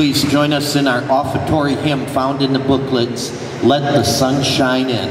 Please join us in our offertory hymn found in the booklets, Let the Sun Shine In.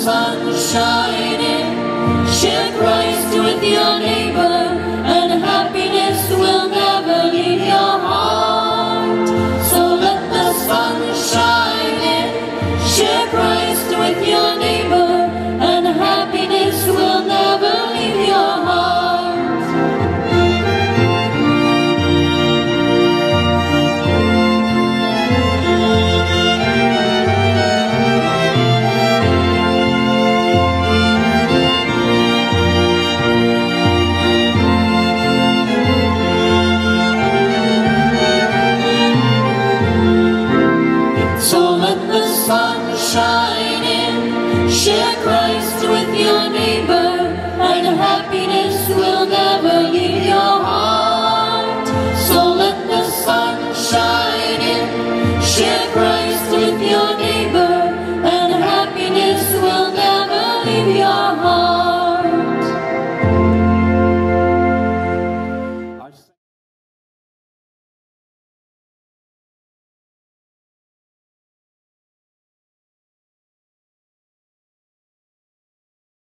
Sunshine.